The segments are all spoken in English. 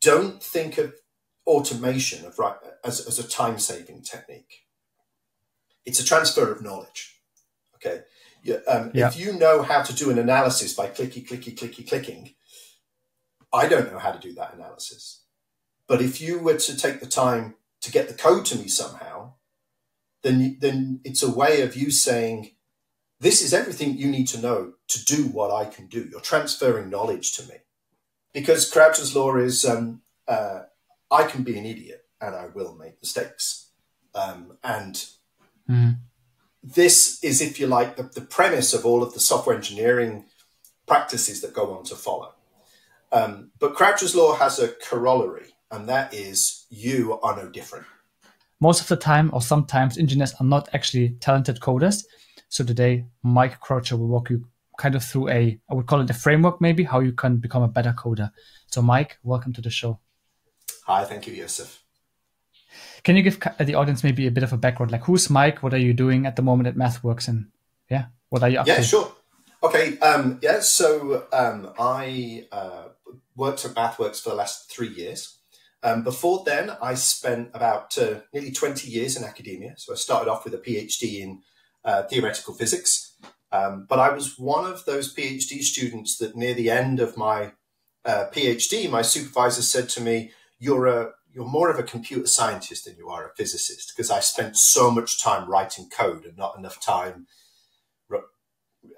don't think of automation of right as, as a time saving technique. It's a transfer of knowledge. Okay. Um, yeah. If you know how to do an analysis by clicky, clicky, clicky, clicking, I don't know how to do that analysis. But if you were to take the time to get the code to me somehow, then then it's a way of you saying, "This is everything you need to know to do what I can do." You're transferring knowledge to me, because Croucher's law is um, uh, I can be an idiot and I will make mistakes, um, and mm. this is, if you like, the, the premise of all of the software engineering practices that go on to follow. Um, but Croucher's law has a corollary, and that is you are no different. Most of the time, or sometimes, engineers are not actually talented coders. So today, Mike Croucher will walk you kind of through a, I would call it a framework, maybe, how you can become a better coder. So, Mike, welcome to the show. Hi, thank you, Jousef. Can you give the audience maybe a bit of a background? Like, who's Mike? What are you doing at the moment at MathWorks? And yeah, what are you up yeah, to? Yeah, sure. Okay. Um, yeah, so um, I uh, worked at MathWorks for the last three years. Um, before then, I spent about uh, nearly 20 years in academia. So I started off with a PhD in uh, theoretical physics. Um, but I was one of those PhD students that near the end of my uh, PhD, my supervisor said to me, you're a you're more of a computer scientist than you are a physicist because I spent so much time writing code and not enough time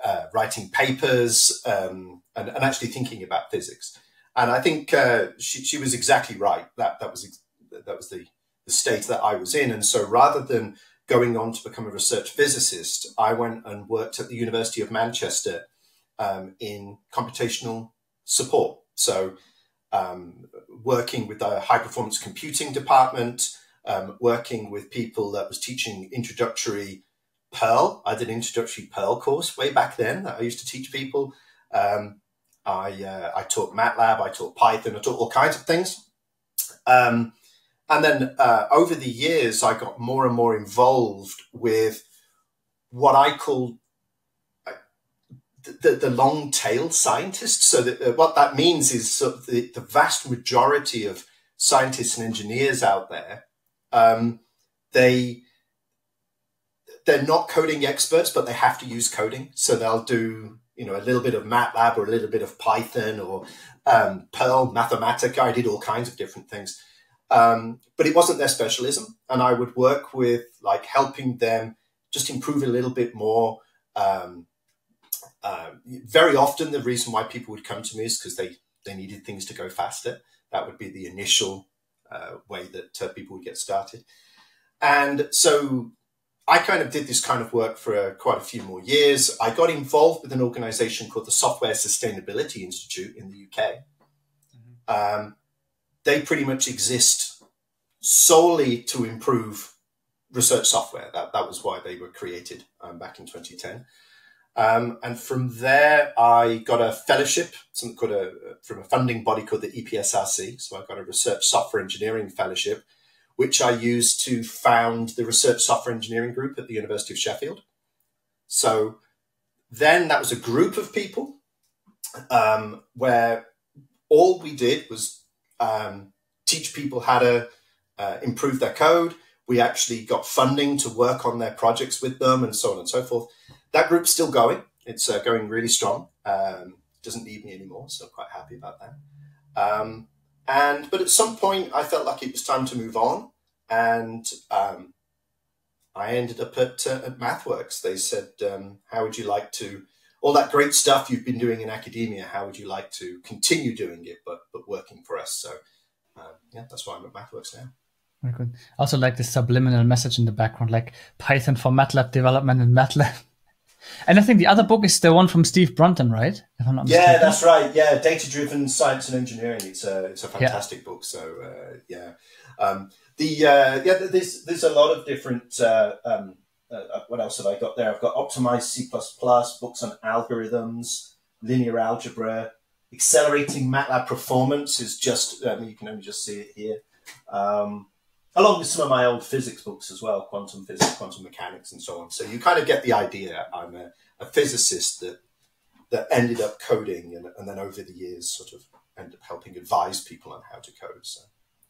uh, writing papers um, and, and, actually thinking about physics. And I think uh, she, she, was exactly right. That that was that was the, the state that I was in. And so rather than going on to become a research physicist, I went and worked at the University of Manchester um, in computational support. So um, working with the high performance computing department, um, working with people that was teaching introductory Perl. I did an introductory Perl course way back then that I used to teach people. Um, I, uh, I taught MATLAB, I taught Python, I taught all kinds of things. Um, and then uh, over the years, I got more and more involved with what I call uh, the, the, long tail scientists. So that, uh, what that means is sort of the, the vast majority of scientists and engineers out there, um, they they're not coding experts, but they have to use coding. So they'll do, you know, a little bit of MATLAB or a little bit of Python or um, Perl, Mathematica. I did all kinds of different things. Um, but it wasn't their specialism. And I would work with like helping them just improve a little bit more. Um, uh, very often, the reason why people would come to me is because they, they needed things to go faster. That would be the initial uh, way that uh, people would get started. And so I kind of did this kind of work for uh, quite a few more years. I got involved with an organization called the Software Sustainability Institute in the UK. Mm-hmm. Um, they pretty much exist solely to improve research software. That, that was why they were created um, back in 2010. Um, and from there, I got a fellowship, something called a, from a funding body called the EPSRC. So I got a research software engineering fellowship which I used to found the Research Software Engineering Group at the University of Sheffield. So then that was a group of people um, where all we did was um, teach people how to uh, improve their code. We actually got funding to work on their projects with them and so on and so forth. That group's still going. It's uh, going really strong. Um, doesn't need me anymore, so I'm quite happy about that. Um, and but at some point, I felt like it was time to move on, and um, I ended up at, uh, at MathWorks. They said, um, "How would you like to?" All that great stuff you've been doing in academia, how would you like to continue doing it, but but working for us? So, um, yeah, that's why I'm at MathWorks now. Very good. I also like the subliminal message in the background, like Python for MATLAB development and MATLAB. And I think the other book is the one from Steve Brunton, right? If I'm not yeah, that's right. Yeah, data driven science and engineering. It's a it's a fantastic yeah. book. So uh, yeah, um, the uh, yeah there's there's a lot of different. Uh, um, uh, uh, what else have I got there? I've got optimized C books on algorithms, linear algebra, accelerating MATLAB performance is just. I mean, you can only just see it here. Um, along with some of my old physics books as well, quantum physics, quantum mechanics, and so on. So you kind of get the idea. I'm a, a physicist that that ended up coding, and, and, then over the years, sort of end up helping advise people on how to code. So,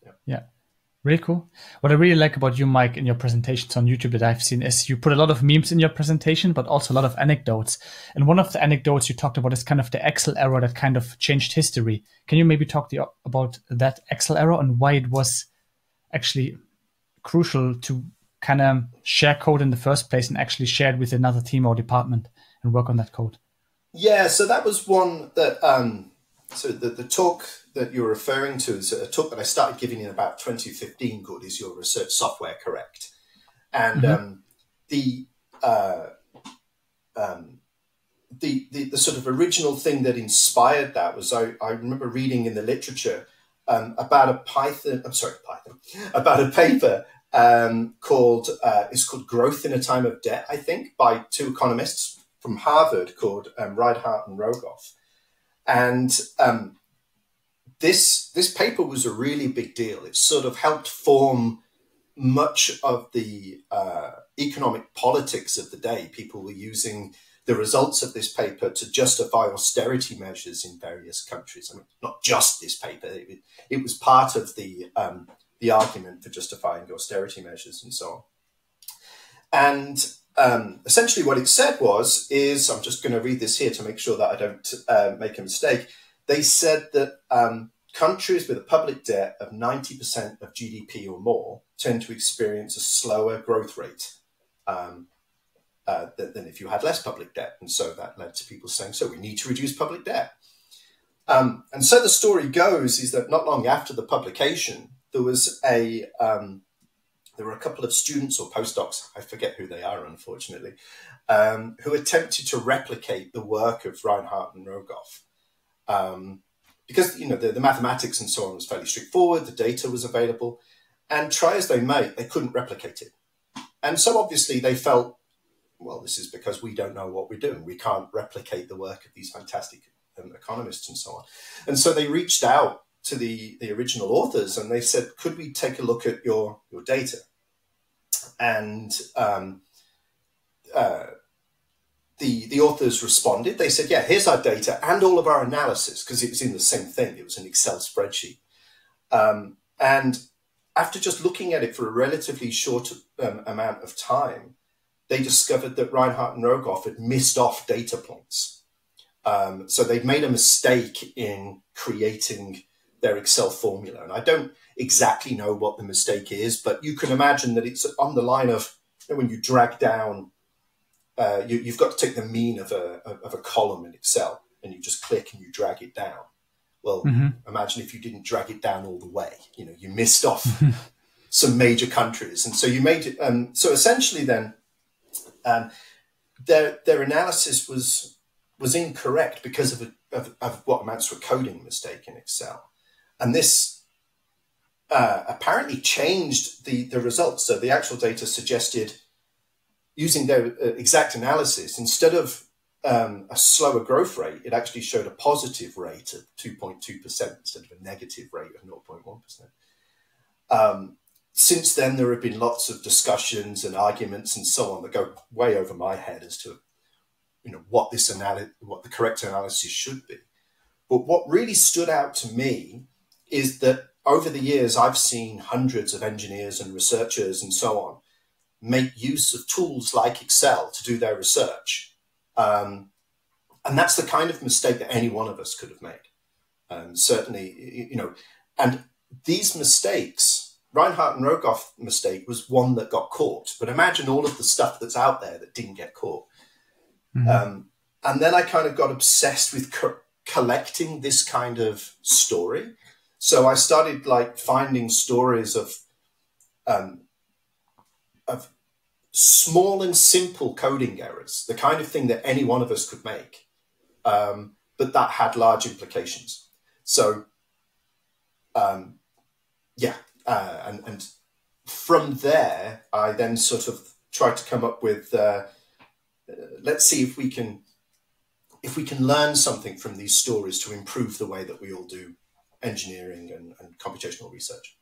yeah. Yeah. Really cool. What I really like about you, Mike, in your presentations on YouTube that I've seen is you put a lot of memes in your presentation, but also a lot of anecdotes. And one of the anecdotes you talked about is kind of the Excel error that kind of changed history. Can you maybe talk the, about that Excel error and why it was actually crucial to kind of share code in the first place and actually share it with another team or department and work on that code? Yeah, so that was one that um, so the, the talk that you're referring to is a talk that I started giving in about 2015 called Is Your Research Software Correct? And mm-hmm. um, the, uh, um, the, the, the, sort of original thing that inspired that was I, I remember reading in the literature um, about a Python, I'm sorry, Python, about a paper um, called, uh, it's called Growth in a Time of Debt, I think, by two economists from Harvard called um, Reinhart and Rogoff. And um, this this paper was a really big deal. It sort of helped form much of the uh, economic politics of the day. People were using the results of this paper to justify austerity measures in various countries. I mean, not just this paper; it, it was part of the um, the argument for justifying austerity measures and so on. And um, essentially, what it said was, is I'm just going to read this here to make sure that I don't uh, make a mistake they said that um, countries with a public debt of 90% of GDP or more tend to experience a slower growth rate um, uh, than, if you had less public debt. And so that led to people saying, so we need to reduce public debt. Um, and so the story goes is that not long after the publication, there was a um, there were a couple of students or postdocs, I forget who they are, unfortunately, um, who attempted to replicate the work of Reinhart and Rogoff um, because you know the, the, mathematics and so on was fairly straightforward. The data was available, and try as they might, they couldn't replicate it. And so obviously they felt, well, this is because we don't know what we're doing. We can't replicate the work of these fantastic um, economists and so on. And so they reached out to the the original authors and they said, could we take a look at your your data? And um, uh, the, the authors responded. They said, yeah, here's our data and all of our analysis, because it was in the same thing. It was an Excel spreadsheet. Um, and after just looking at it for a relatively short um, amount of time, they discovered that Reinhart and Rogoff had missed off data points. Um, so they'd made a mistake in creating their Excel formula. And I don't exactly know what the mistake is, but you can imagine that it's on the line of you know, when you drag down uh, you, have got to take the mean of a of a column in Excel, and you just click and you drag it down. Well, mm-hmm. imagine if you didn't drag it down all the way. You know, you missed off some major countries, and so you made it. Um, so essentially, then um, their their analysis was was incorrect because of, a, of, of what amounts to a coding mistake in Excel, and this uh, apparently changed the the results. So the actual data suggested using their uh, exact analysis, instead of um, a slower growth rate, it actually showed a positive rate of 2.2% instead of a negative rate of 0.1%. Um, since then, there have been lots of discussions and arguments and so on that go way over my head as to, you know, what this analysis, what the correct analysis should be. But what really stood out to me is that over the years, I've seen hundreds of engineers and researchers and so on make use of tools like Excel to do their research. Um, and that's the kind of mistake that any one of us could have made. And certainly, you know, and these mistakes, Reinhart and Rogoff mistake was one that got caught. But imagine all of the stuff that's out there that didn't get caught. Mm-hmm. Um, and then I kind of got obsessed with co- collecting this kind of story. So I started like finding stories of um, of small and simple coding errors, the kind of thing that any one of us could make, um, but that had large implications. So, um, yeah, uh, and, and from there, I then sort of tried to come up with uh, uh, let's see if we can if we can learn something from these stories to improve the way that we all do engineering and, and computational research.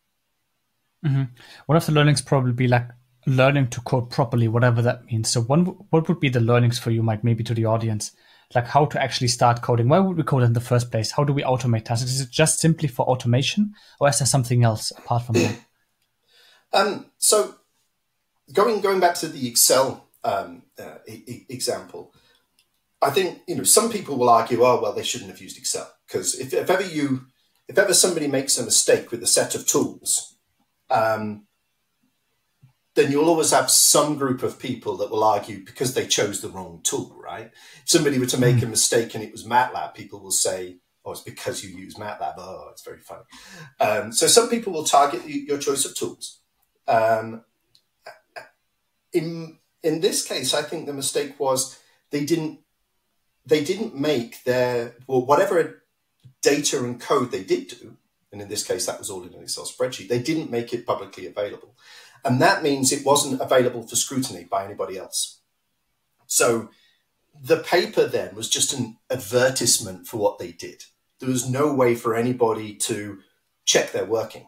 Mm-hmm. One of the learnings probably be like learning to code properly, whatever that means. So, one, what would be the learnings for you, Mike, maybe to the audience? like how to actually start coding. Why would we code in the first place? How do we automate tasks? Is it just simply for automation, or is there something else apart from that? Um, so going going back to the Excel um, uh, e- example, I think you know some people will argue, oh well, they shouldn't have used Excel because if, if ever you if ever somebody makes a mistake with a set of tools, um, then you'll always have some group of people that will argue because they chose the wrong tool, right? If somebody were to make a mistake and it was MATLAB, people will say, oh, it's because you use MATLAB. Oh, it's very funny. Um, so some people will target your choice of tools. Um, in in this case, I think the mistake was they didn't they didn't make their well whatever data and code they did do, and in this case that was all in an Excel spreadsheet. They didn't make it publicly available, and that means it wasn't available for scrutiny by anybody else. So the paper then was just an advertisement for what they did. There was no way for anybody to check their working.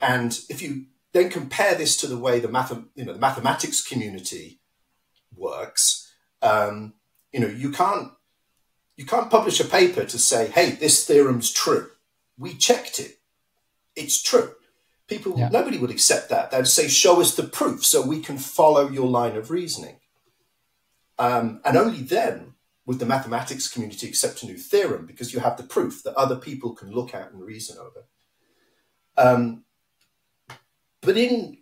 And if you then compare this to the way the math, you know, the mathematics community works, um, you know, you can't you can't publish a paper to say, "Hey, this theorem's true." We checked it; it's true. People, yeah. nobody would accept that. They'd say, "Show us the proof, so we can follow your line of reasoning." Um, and only then would the mathematics community accept a new theorem because you have the proof that other people can look at and reason over. Um, but in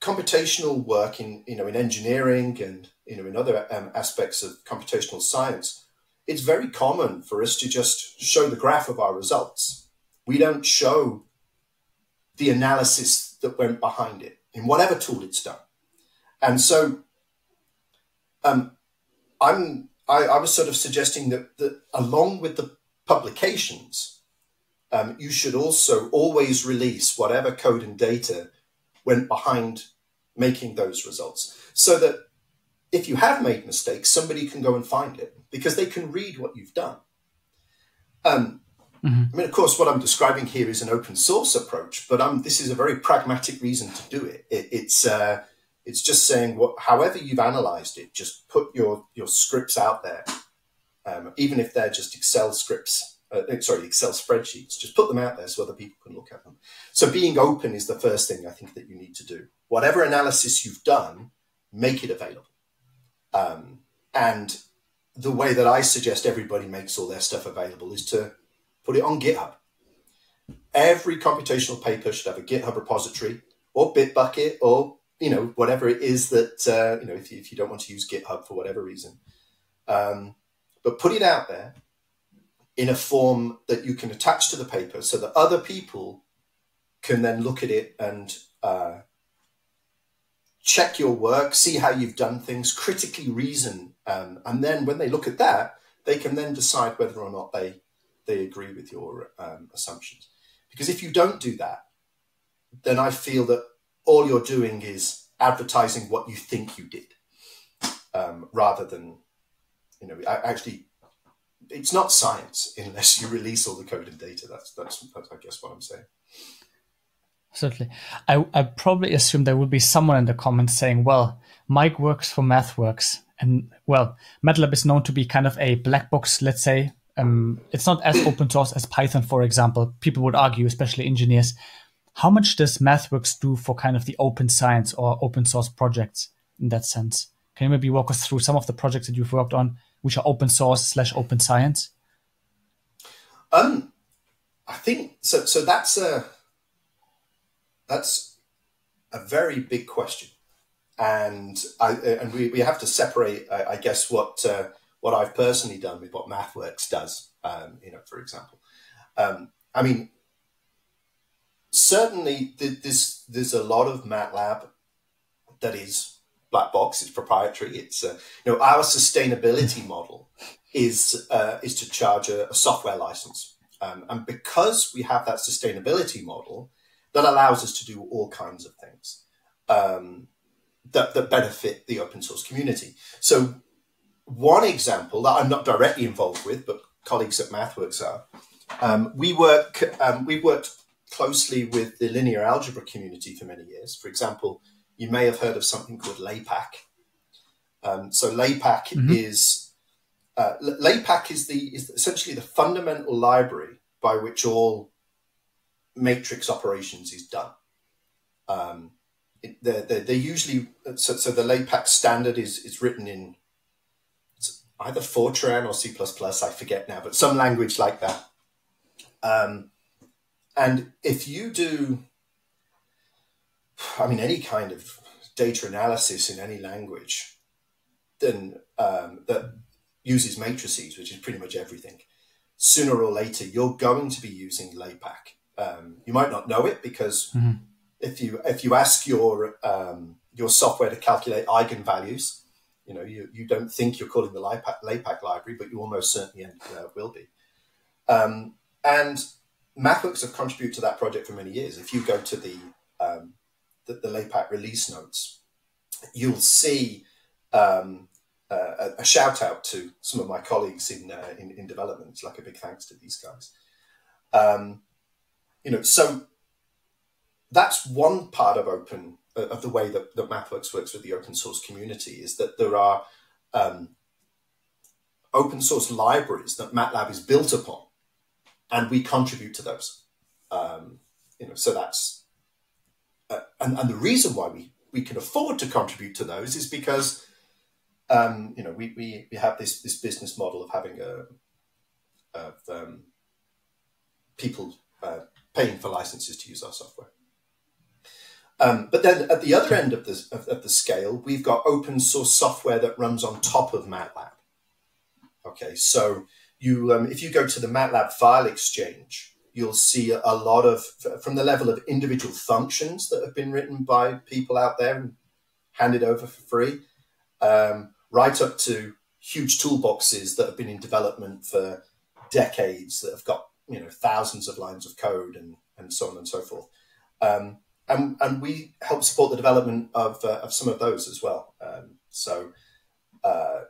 computational work, in you know, in engineering and you know, in other um, aspects of computational science, it's very common for us to just show the graph of our results. We don't show the analysis that went behind it in whatever tool it's done. And so um, I'm, I, I, was sort of suggesting that, that along with the publications, um, you should also always release whatever code and data went behind making those results so that if you have made mistakes, somebody can go and find it because they can read what you've done. Um, mm-hmm. I mean, of course, what I'm describing here is an open source approach, but um, this is a very pragmatic reason to do it. it it's uh, it's just saying what, however you've analyzed it, just put your your scripts out there, um, even if they're just Excel scripts. Uh, sorry, Excel spreadsheets. Just put them out there so other people can look at them. So being open is the first thing I think that you need to do. Whatever analysis you've done, make it available. Um, and the way that I suggest everybody makes all their stuff available is to put it on GitHub. Every computational paper should have a GitHub repository or Bitbucket or you know whatever it is that uh, you know if you, if you don't want to use GitHub for whatever reason, um, but put it out there in a form that you can attach to the paper so that other people can then look at it and uh, check your work, see how you've done things, critically reason, um, and then when they look at that, they can then decide whether or not they they agree with your um, assumptions. Because if you don't do that, then I feel that all you're doing is advertising what you think you did, um, rather than you know actually. It's not science unless you release all the code and data. That's that's, that's I guess what I'm saying. Certainly. I, I probably assume there will be someone in the comments saying, well, Mike works for MathWorks. And well, MATLAB is known to be kind of a black box, let's say. Um, it's not as open source as Python, for example. People would argue, especially engineers. How much does MathWorks do for kind of the open science or open source projects in that sense? Can you maybe walk us through some of the projects that you've worked on, which are open source slash open science? Um, I think so. So that's a that's a very big question, and I and we, we have to separate, I, I guess, what uh, what I've personally done with what MathWorks does. Um, you know, for example, um, I mean, certainly there's there's a lot of MATLAB that is black box. It's proprietary. It's uh, you know our sustainability model is uh, is to charge a, a software license, um, and because we have that sustainability model, that allows us to do all kinds of things um, that, that benefit the open source community. So, one example that I'm not directly involved with, but colleagues at MathWorks are, um, we work um, we've worked closely with the linear algebra community for many years. For example, you may have heard of something called LAPACK. Um, so LAPACK mm-hmm. is uh, LAPACK is the is essentially the fundamental library by which all matrix operations is done. Um, it, they're, they're, they're, usually so, so the LAPACK standard is is written in either Fortran or C++, I forget now, but some language like that. Um, and if you do, I mean, any kind of data analysis in any language, then um, that uses matrices, which is pretty much everything, sooner or later you're going to be using LAPACK. Um, you might not know it because mm-hmm. if you if you ask your um, your software to calculate eigenvalues, you know, you, you don't think you're calling the LAPACK, LAPACK library, but you almost certainly uh, will be. Um, and MathWorks have contributed to that project for many years. If you go to the, um, the, the LAPACK release notes, you'll see um, uh, a, a, shout out to some of my colleagues in, uh, in, in development. It's like a big thanks to these guys. Um, you know, so that's one part of open of the way that, that MathWorks works with the open source community is that there are um, open source libraries that MATLAB is built upon, and we contribute to those. Um, you know, so that's uh, and, and the reason why we we can afford to contribute to those is because um, you know we, we we have this this business model of having a of um, people uh, paying for licenses to use our software. Um, but then at the other end of the, of, of, the scale, we've got open source software that runs on top of MATLAB. Okay, so you um, if you go to the MATLAB file exchange, you'll see a lot of from the level of individual functions that have been written by people out there and handed over for free, um, right up to huge toolboxes that have been in development for decades that have got you know thousands of lines of code and and so on and so forth. Um, and and we help support the development of uh, of some of those as well. Um, so uh,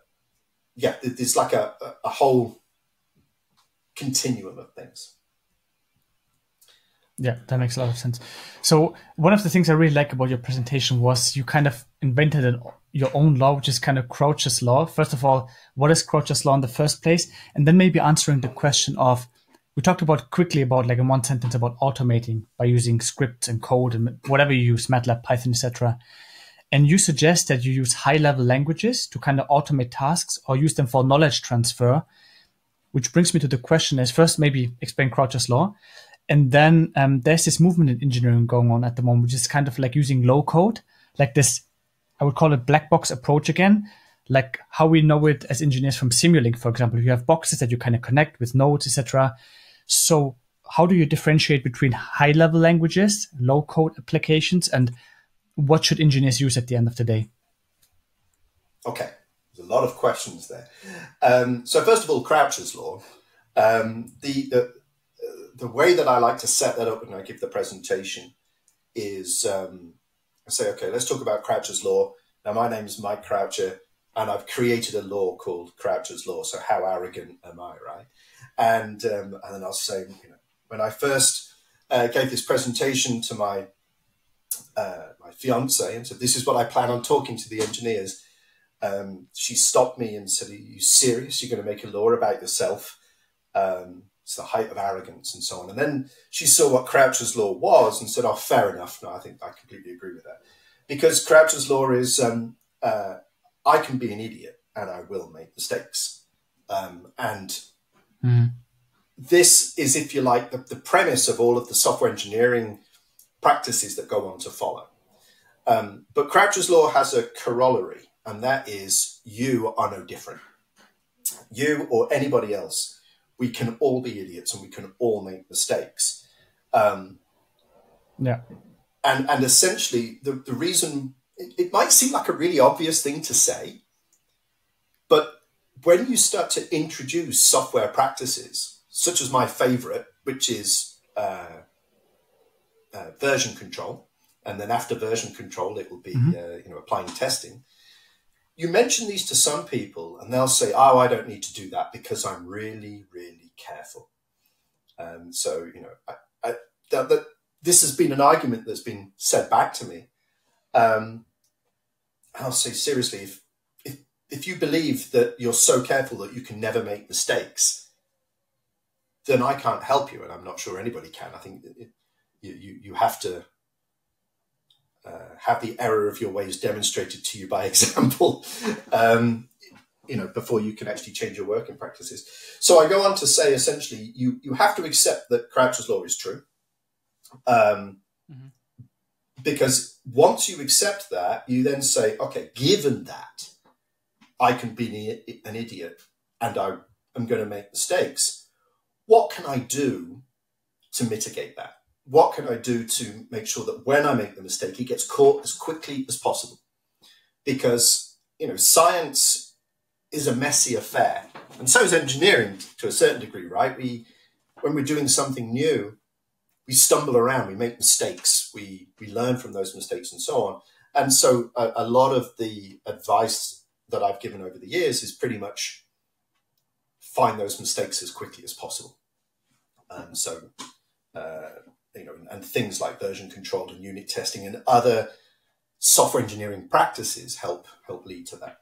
yeah, there's like a, a whole continuum of things. Yeah, that makes a lot of sense. So one of the things I really like about your presentation was you kind of invented an, your own law, which is kind of Croucher's law. First of all, what is Croucher's law in the first place, and then maybe answering the question of we talked about quickly about like in one sentence about automating by using scripts and code and whatever you use, MATLAB, Python, etc. And you suggest that you use high level languages to kind of automate tasks or use them for knowledge transfer, which brings me to the question is first maybe explain Croucher's law. And then um, there's this movement in engineering going on at the moment, which is kind of like using low code, like this, I would call it black box approach again, like how we know it as engineers from Simulink, for example. You have boxes that you kind of connect with nodes, etc. So how do you differentiate between high level languages, low code applications, and what should engineers use at the end of the day? Okay, there's a lot of questions there. Um, so first of all, Croucher's law. Um, the, the the way that I like to set that up when I give the presentation is um, I say, okay, let's talk about Croucher's law. Now, my name is Mike Croucher, and I've created a law called Croucher's law. So how arrogant am I, right? And um, and then I'll say, you know, when I first uh, gave this presentation to my uh, my fiance and said, "This is what I plan on talking to the engineers." Um, she stopped me and said, "Are you serious? You're going to make a law about yourself?" Um, it's the height of arrogance and so on. And then she saw what Croucher's law was and said, "Oh, fair enough." No, I think I completely agree with that because Croucher's law is um, uh, I can be an idiot and I will make mistakes, um, and Mm. This is, if you like, the, the, premise of all of the software engineering practices that go on to follow. Um, but Croucher's law has a corollary, and that is you are no different. You or anybody else, we can all be idiots and we can all make mistakes. Um, yeah. And, and essentially, the, the reason it, it might seem like a really obvious thing to say, but when you start to introduce software practices, such as my favorite, which is uh, uh, version control, and then after version control, it will be mm-hmm. uh, you know applying testing. You mention these to some people, and they'll say, "Oh, I don't need to do that because I'm really, really careful." Um, so you know, I, I, that, that, this has been an argument that's been said back to me. Um, I'll say seriously, if if you believe that you're so careful that you can never make mistakes, then I can't help you, and I'm not sure anybody can. I think it, you, you you have to uh, have the error of your ways demonstrated to you by example. um, you know, before you can actually change your working practices. So I go on to say essentially, you you have to accept that Croucher's law is true. Um, mm-hmm. Because once you accept that, you then say, okay, given that, I can be an idiot and I am going to make mistakes. What can I do to mitigate that? What can I do to make sure that when I make the mistake, it gets caught as quickly as possible? Because, you know, science is a messy affair. And so is engineering to a certain degree, right? We, when we're doing something new, we stumble around, we make mistakes, we, we learn from those mistakes and so on. And so a, a lot of the advice that I've given over the years is pretty much find those mistakes as quickly as possible. Um, so, uh, you know, and things like version control and unit testing and other software engineering practices help help lead to that.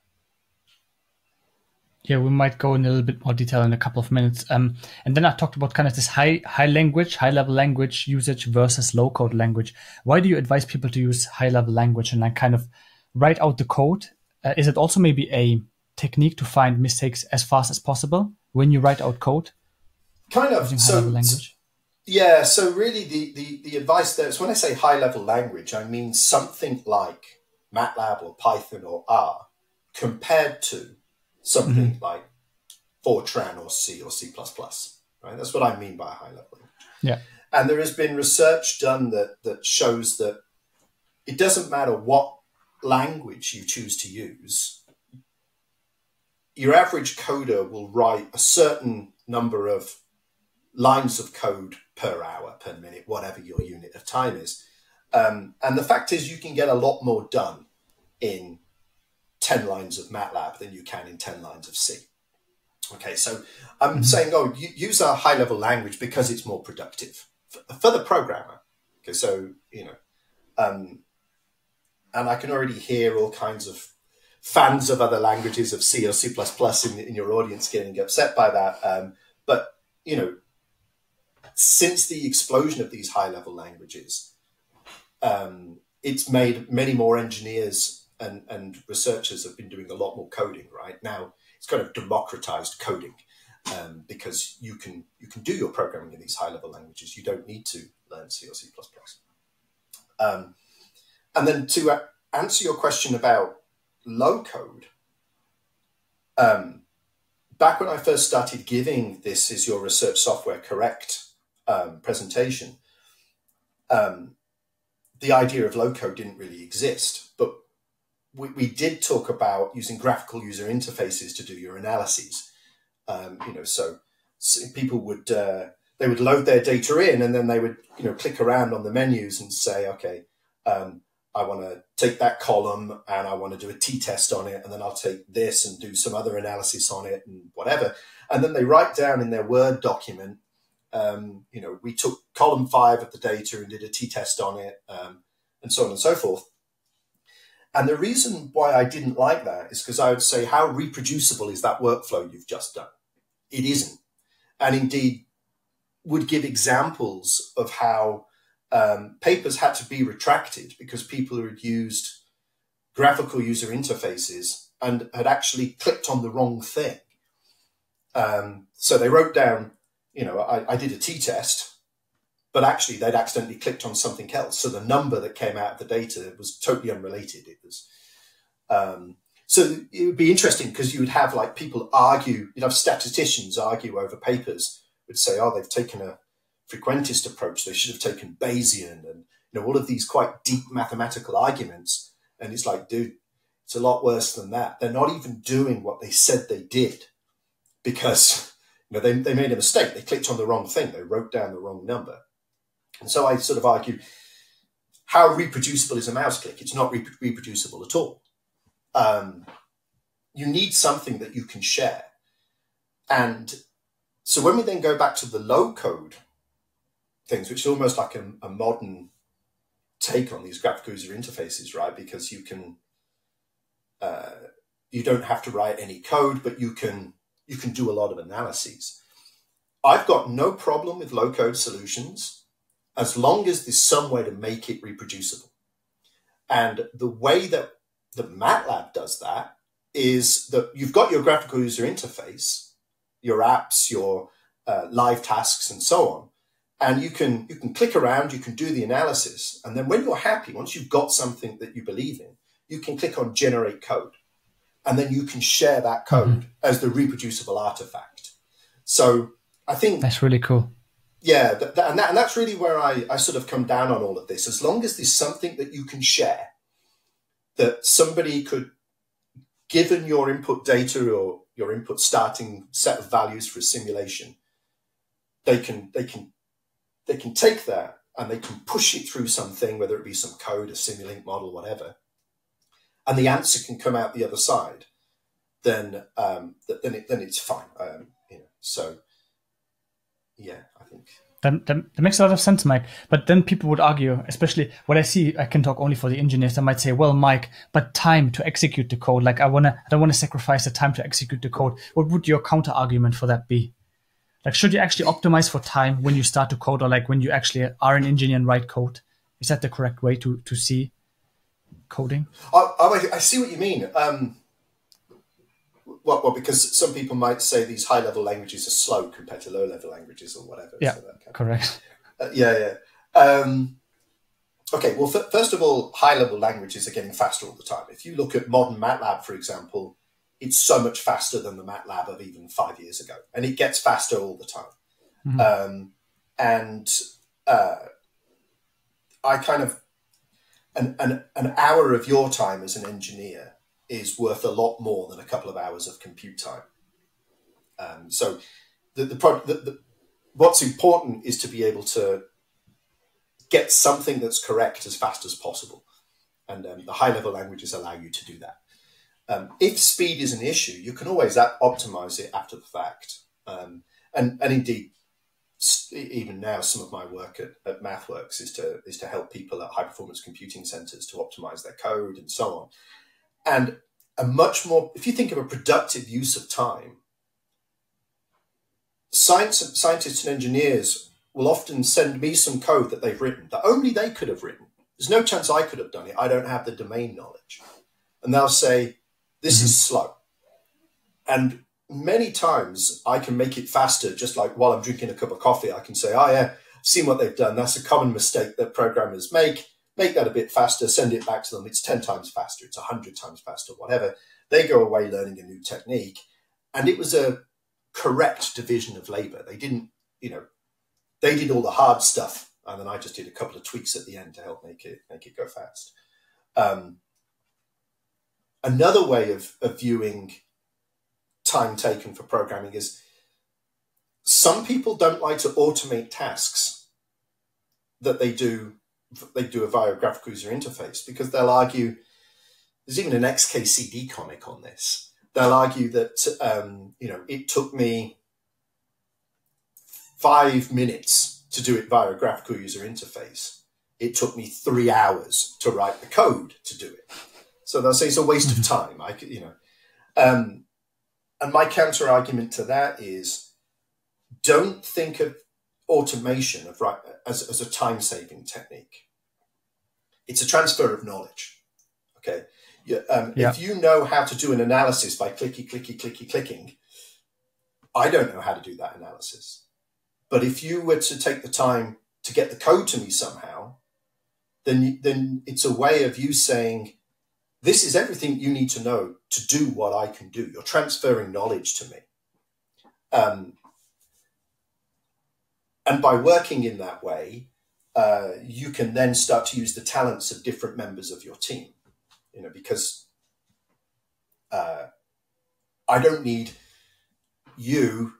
Yeah, we might go in a little bit more detail in a couple of minutes. Um, and then I talked about kind of this high high language, high level language usage versus low code language. Why do you advise people to use high level language and like kind of write out the code? Uh, is it also maybe a technique to find mistakes as fast as possible when you write out code? Kind of. So, language. Yeah. So really, the, the the advice there is when I say high level language, I mean something like MATLAB or Python or R compared to something mm-hmm. like Fortran or C or C++, right? That's what I mean by high level. Yeah. And there has been research done that, that shows that it doesn't matter what language you choose to use, your average coder will write a certain number of lines of code per hour, per minute, whatever your unit of time is. Um, and the fact is, you can get a lot more done in 10 lines of MATLAB than you can in 10 lines of C. Okay, so I'm mm-hmm. saying, oh, use a high level language because it's more productive for, the programmer. Okay, so, you know, um, and I can already hear all kinds of fans of other languages of C or C++ in, in your audience getting upset by that. Um, but, you know, since the explosion of these high level languages, um, it's made many more engineers and, and researchers have been doing a lot more coding right now. It's kind of democratized coding um, because you can you can do your programming in these high level languages. You don't need to learn C or C++. Um, and then to answer your question about low code, um, back when I first started giving this is your research software correct um, presentation, um, the idea of low code didn't really exist. But we, we did talk about using graphical user interfaces to do your analyses. Um, you know, so, so people would uh, they would load their data in, and then they would you know click around on the menus and say, okay, um, I want to take that column and I want to do a t-test on it, and then I'll take this and do some other analysis on it and whatever. And then they write down in their Word document, um, you know, we took column five of the data and did a t-test on it, um, and so on and so forth. And the reason why I didn't like that is because I would say, how reproducible is that workflow you've just done? It isn't. And indeed, would give examples of how um, papers had to be retracted because people had used graphical user interfaces and had actually clicked on the wrong thing. Um, so they wrote down, you know, I, I did a t test but actually they'd accidentally clicked on something else. So the number that came out of the data was totally unrelated. It was, um, so it would be interesting because you would have like people argue, you'd have statisticians argue over papers, would say, oh, they've taken a frequentist approach. They should have taken Bayesian and, you know, all of these quite deep mathematical arguments. And it's like, dude, it's a lot worse than that. They're not even doing what they said they did because, you know, they, they made a mistake. They clicked on the wrong thing. They wrote down the wrong number. And so I sort of argue, how reproducible is a mouse click? It's not reproducible at all. Um, you need something that you can share. And so when we then go back to the low code things, which is almost like a, a modern take on these graphical user interfaces, right? Because you can, uh, you don't have to write any code, but you can you can do a lot of analyses. I've got no problem with low code solutions as long as there's some way to make it reproducible. And the way that the MATLAB does that is that you've got your graphical user interface, your apps, your uh, live tasks, and so on. And you can you can click around, you can do the analysis, and then when you're happy, once you've got something that you believe in, you can click on generate code, and then you can share that code mm-hmm. as the reproducible artifact. So I think that's really cool. Yeah, and, that, and that's really where I, I sort of come down on all of this. As long as there's something that you can share, that somebody could, given your input data or your input starting set of values for a simulation, they can they can they can take that and they can push it through something, whether it be some code, a Simulink model, whatever, and the answer can come out the other side. Then um, then it, then it's fine. Um, you know, so yeah, think. That, that, that, makes a lot of sense, Mike. But then people would argue, especially what I see, I can talk only for the engineers. They might say, well, Mike, but time to execute the code. Like I wanna, I don't want to sacrifice the time to execute the code. What would your counter argument for that be? Like, should you actually optimize for time when you start to code or like when you actually are an engineer and write code? Is that the correct way to, to see coding? I, I, I see what you mean. Um, well, well, because some people might say these high level languages are slow compared to low level languages or whatever. Yeah, so correct. Uh, yeah, yeah. Um, okay, well, f- first of all, high level languages are getting faster all the time. If you look at modern MATLAB, for example, it's so much faster than the MATLAB of even five years ago, and it gets faster all the time. Mm-hmm. Um, and uh, I kind of an, an an hour of your time as an engineer is worth a lot more than a couple of hours of compute time. Um, so the, the, pro- the, the, what's important is to be able to get something that's correct as fast as possible. And um, the high level languages allow you to do that. Um, if speed is an issue, you can always optimize it after the fact. Um, and, and indeed, even now, some of my work at, at MathWorks is to is to help people at high performance computing centers to optimize their code and so on. And a much more, if you think of a productive use of time, science, scientists and engineers will often send me some code that they've written that only they could have written. There's no chance I could have done it. I don't have the domain knowledge. And they'll say, this mm-hmm. is slow. And many times I can make it faster, just like while I'm drinking a cup of coffee, I can say, oh, yeah, I've seen what they've done. That's a common mistake that programmers make make that a bit faster, send it back to them. It's 10 times faster, it's 100 times faster, whatever. They go away learning a new technique. And it was a correct division of labor. They didn't, you know, they did all the hard stuff. And then I just did a couple of tweaks at the end to help make it make it go fast. Um, another way of, of viewing time taken for programming is some people don't like to automate tasks that they do they do it via a graphical user interface because they'll argue there's even an XKCD comic on this. They'll argue that um, you know it took me five minutes to do it via a graphical user interface. It took me three hours to write the code to do it. So they'll say it's a waste of mm-hmm. time. I could, you know, um, and my counter argument to that is don't think of automation of right as, as a time saving technique. It's a transfer of knowledge. Okay. Um, yeah. If you know how to do an analysis by clicky, clicky, clicky, clicking, I don't know how to do that analysis. But if you were to take the time to get the code to me somehow, then, then it's a way of you saying, this is everything you need to know to do what I can do. You're transferring knowledge to me. Um, and by working in that way, uh, you can then start to use the talents of different members of your team. You know, because uh, I don't need you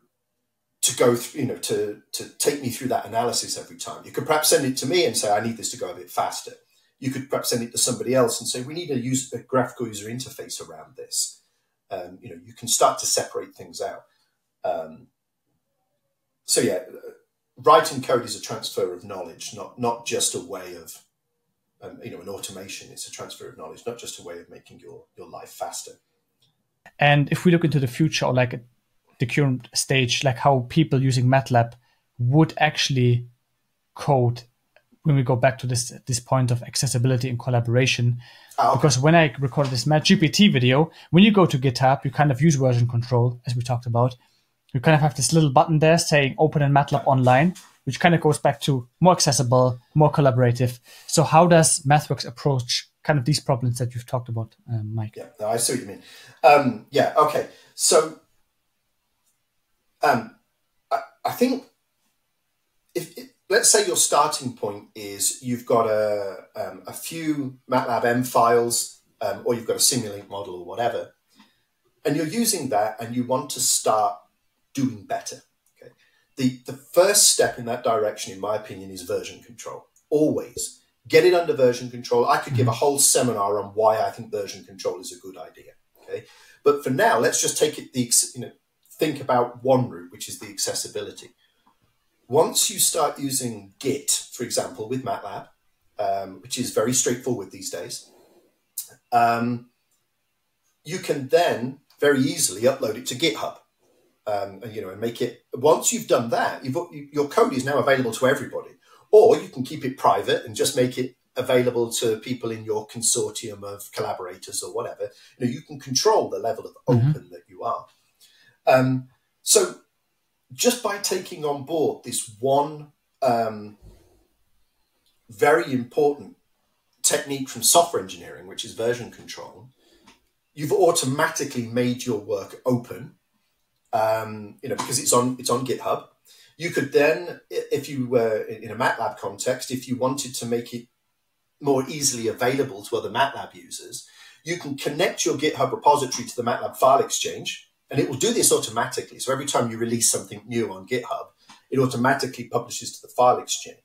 to go through, you know, to to take me through that analysis every time. You could perhaps send it to me and say, I need this to go a bit faster. You could perhaps send it to somebody else and say, we need to use a graphical user interface around this. Um, you know, you can start to separate things out. Um, so yeah, writing code is a transfer of knowledge, not not just a way of um, you know an automation. It's a transfer of knowledge, not just a way of making your your life faster. And if we look into the future or like the current stage, like how people using MATLAB would actually code when we go back to this this point of accessibility and collaboration. Oh, okay. Because when I recorded this GPT video, when you go to GitHub, you kind of use version control, as we talked about. You kind of have this little button there saying open in MATLAB online, which kind of goes back to more accessible, more collaborative. So how does MathWorks approach kind of these problems that you've talked about, um, Mike? Yeah, no, I see what you mean. Um, yeah, okay. So um, I, I think if, if let's say your starting point is you've got a, um, a few MATLAB M files um, or you've got a Simulink model or whatever, and you're using that and you want to start doing better. Okay. The, the first step in that direction, in my opinion, is version control. Always get it under version control. I could give a whole seminar on why I think version control is a good idea. Okay. But for now, let's just take it the you know think about one route, which is the accessibility once you start using Git, for example, with MATLAB, um, which is very straightforward these days, um, you can then very easily upload it to GitHub. Um, and, you know, and make it. Once you've done that, you've, your code is now available to everybody. Or you can keep it private and just make it available to people in your consortium of collaborators or whatever. You know, you can control the level of mm-hmm. open mm-hmm. that you are. Um, so just by taking on board this one um, very important technique from software engineering, which is version control, you've automatically made your work open. Um, you know, because it's on it's on GitHub. You could then, if you were in a MATLAB context, if you wanted to make it more easily available to other MATLAB users, you can connect your GitHub repository to the MATLAB file exchange and it will do this automatically. So every time you release something new on GitHub, it automatically publishes to the file exchange.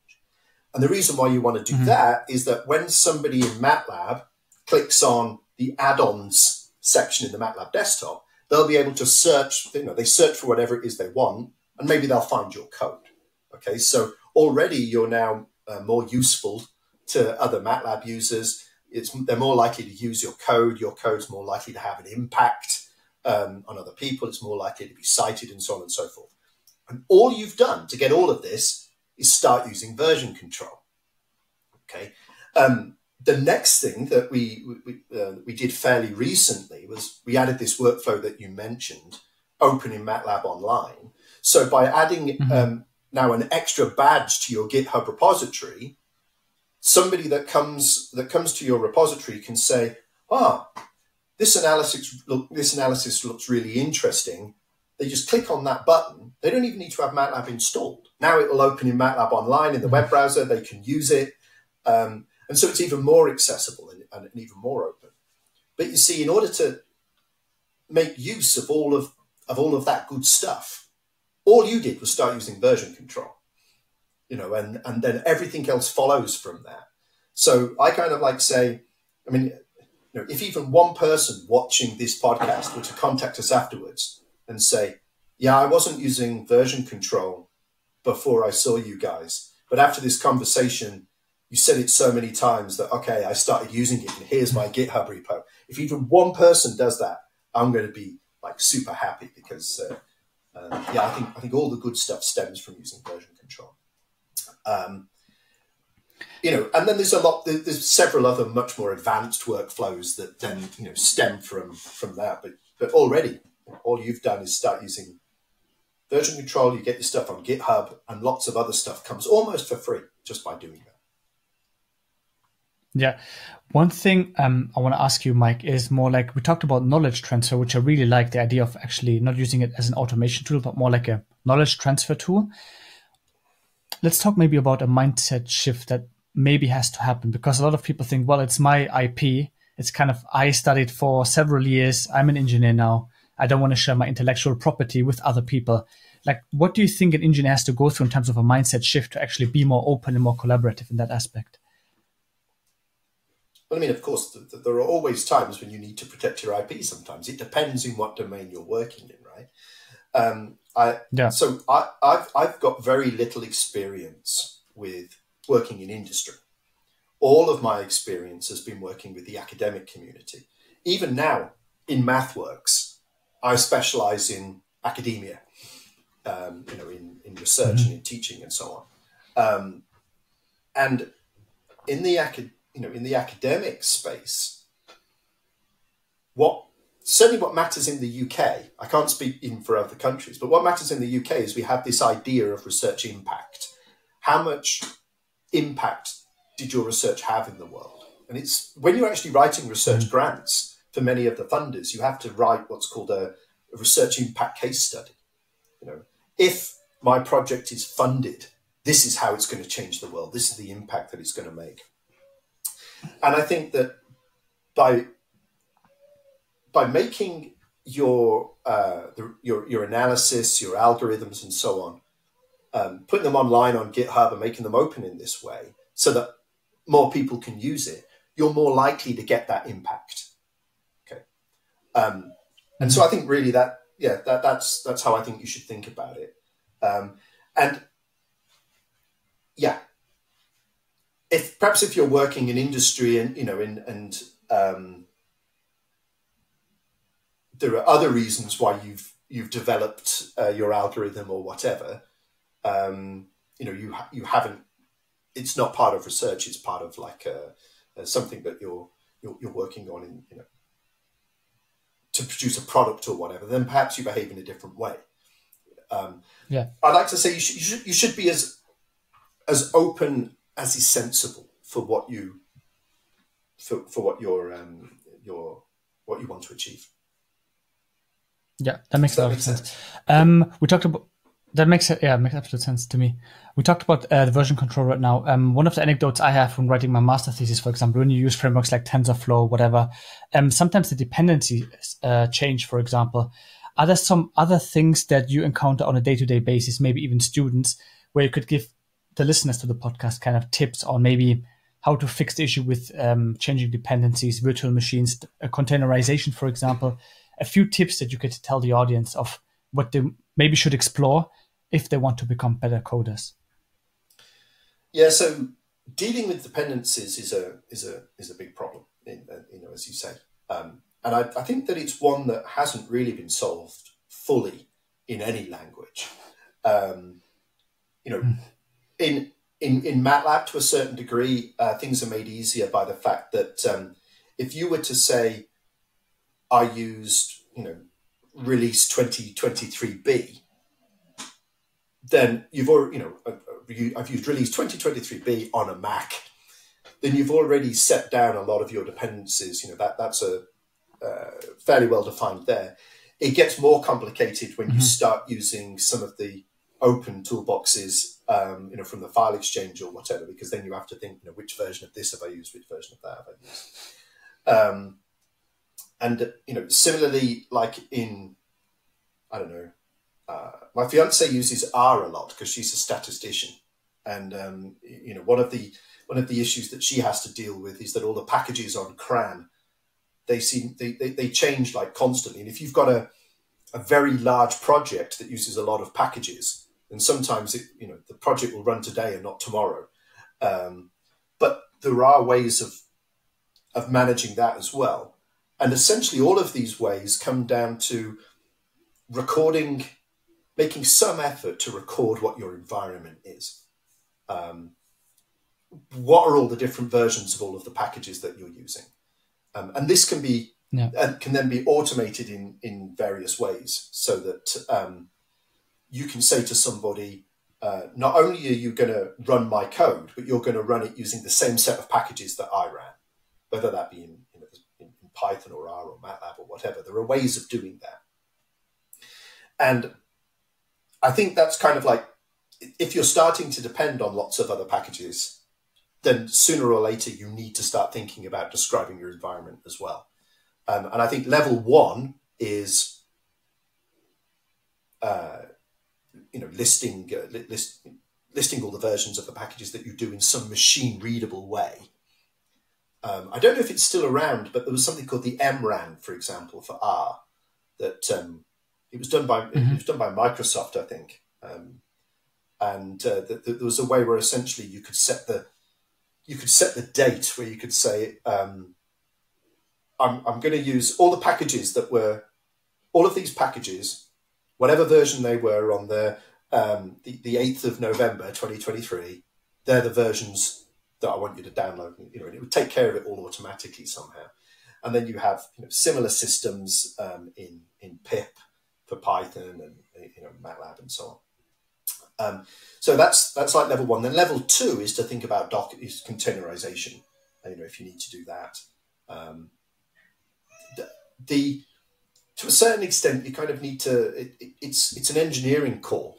And the reason why you want to do mm-hmm. that is that when somebody in MATLAB clicks on the add-ons section in the MATLAB desktop, they'll be able to search, you know, they search for whatever it is they want, and maybe they'll find your code. Okay, so already you're now uh, more useful to other MATLAB users. It's, they're more likely to use your code. Your code's more likely to have an impact um, on other people, it's more likely to be cited, and so on and so forth. And all you've done to get all of this is start using version control. Okay. Um, the next thing that we we, uh, we did fairly recently was we added this workflow that you mentioned, opening MATLAB online. So by adding mm-hmm. um, now an extra badge to your GitHub repository, somebody that comes that comes to your repository can say, "Ah, this analysis look this analysis looks really interesting. They just click on that button. They don't even need to have MATLAB installed. Now it will open in MATLAB online in the web browser. They can use it, um, and so it's even more accessible and, and, even more open. But you see, in order to make use of all of of all of that good stuff, all you did was start using version control, you know, and and then everything else follows from that. So I kind of like say, I mean, you know, if even one person watching this podcast were to contact us afterwards and say, yeah, I wasn't using version control before I saw you guys, but after this conversation, you said it so many times that, okay, I started using it and here's my GitHub repo. If even one person does that, I'm going to be like super happy because, uh, uh, yeah, I think, I think all the good stuff stems from using version control. Um, you know, and then there's a lot. There's several other much more advanced workflows that then you know stem from from that. But but already, all you've done is start using version control. You get your stuff on GitHub, and lots of other stuff comes almost for free just by doing that. Yeah. One thing um, I want to ask you, Mike, is more like we talked about knowledge transfer, which I really like the idea of actually not using it as an automation tool, but more like a knowledge transfer tool. Let's talk maybe about a mindset shift that maybe has to happen because a lot of people think, well, it's my IP. It's kind of, I studied for several years. I'm an engineer now. I don't want to share my intellectual property with other people. Like, what do you think an engineer has to go through in terms of a mindset shift to actually be more open and more collaborative in that aspect? Well, I mean, of course, there are always times when you need to protect your IP. Sometimes it depends in what domain you're working in, right? Um, I yeah. So I, I've I've got very little experience with working in industry. All of my experience has been working with the academic community. Even now, in MathWorks, I specialize in academia, um, you know, in, in research mm-hmm. and in teaching and so on. Um, and in the acad- you know, in the academic space, what certainly what matters in the UK, I can't speak even for other countries, but what matters in the UK is we have this idea of research impact. How much impact did your research have in the world? And it's when you're actually writing research mm. grants for many of the funders, you have to write what's called a, a research impact case study. You know, if my project is funded, this is how it's going to change the world. This is the impact that it's going to make. And I think that by by making your uh, the, your your analysis, your algorithms, and so on, um, putting them online on GitHub and making them open in this way, so that more people can use it, you're more likely to get that impact. Okay, um, and so I think really that yeah that that's that's how I think you should think about it, um, and yeah, if perhaps if you're working in industry and you know in and um, there are other reasons why you've you've developed uh, your algorithm or whatever. Um, you know, you ha- you haven't it's not part of research. It's part of like a, a something that you're, you're, you're working on in you know to produce a product or whatever. Then perhaps you behave in a different way. Um, yeah, I'd like to say you should, you should you should be as as open as is sensible for what you for, for what your um, your what you want to achieve. Yeah, that makes a lot of sense. sense. Um, we talked about that makes it yeah makes absolute sense to me. We talked about uh, the version control right now. Um, one of the anecdotes I have when writing my master thesis, for example, when you use frameworks like TensorFlow, whatever, um, sometimes the dependency uh, change. For example, are there some other things that you encounter on a day to day basis, maybe even students, where you could give the listeners to the podcast kind of tips on maybe how to fix the issue with um, changing dependencies, virtual machines, uh, containerization, for example. A few tips that you could tell the audience of what they maybe should explore if they want to become better coders? Yeah, so dealing with dependencies is a is a is a big problem, in, uh, you know, as you say, um, and I, I, think that it's one that hasn't really been solved fully in any language. Um, you know, mm. In in in MATLAB to a certain degree, uh, things are made easier by the fact that um, if you were to say, I used you know release twenty twenty three B then you've already, you know, I've used release 2023B on a Mac, then you've already set down a lot of your dependencies. You know, that that's a uh, fairly well defined there. It gets more complicated when mm-hmm. you start using some of the open toolboxes, um, you know, from the file exchange or whatever, because then you have to think, you know, which version of this have I used, which version of that have I used. Um, and you know, similarly, like in, I don't know, uh, my fiance uses R a lot because she's a statistician, and um, you know one of the one of the issues that she has to deal with is that all the packages on CRAN they seem they, they, they change like constantly, and if you've got a a very large project that uses a lot of packages, then sometimes it you know the project will run today and not tomorrow. Um, but there are ways of of managing that as well, and essentially all of these ways come down to recording making some effort to record what your environment is. Um, what are all the different versions of all of the packages that you're using? Um, and this can be yeah. and can then be automated in in various ways, so that um, you can say to somebody, uh, not only are you going to run my code, but you're going to run it using the same set of packages that I ran, whether that be in, in Python or R or MATLAB or whatever. There are ways of doing that, and I think that's kind of like if you're starting to depend on lots of other packages, then sooner or later you need to start thinking about describing your environment as well. Um, and I think level one is, uh, you know, listing uh, list, listing all the versions of the packages that you do in some machine readable way. Um, I don't know if it's still around, but there was something called the MRAN, for example, for R, that um, it was done by mm-hmm. it was done by Microsoft, I think, um, and uh, the, the, there was a way where essentially you could set the you could set the date where you could say um, I'm, I'm going to use all the packages that were, all of these packages, whatever version they were on the, um, the, the 8th of November 2023, they're the versions that I want you to download. You know, and it would take care of it all automatically somehow. And then you have you know, similar systems um, in, in pip for Python and you know MATLAB and so on. Um, so that's that's like level one. Then level two is to think about Docker is containerization. You know, if you need to do that, um, the, the, to a certain extent you kind of need to. It, it, it's it's an engineering call.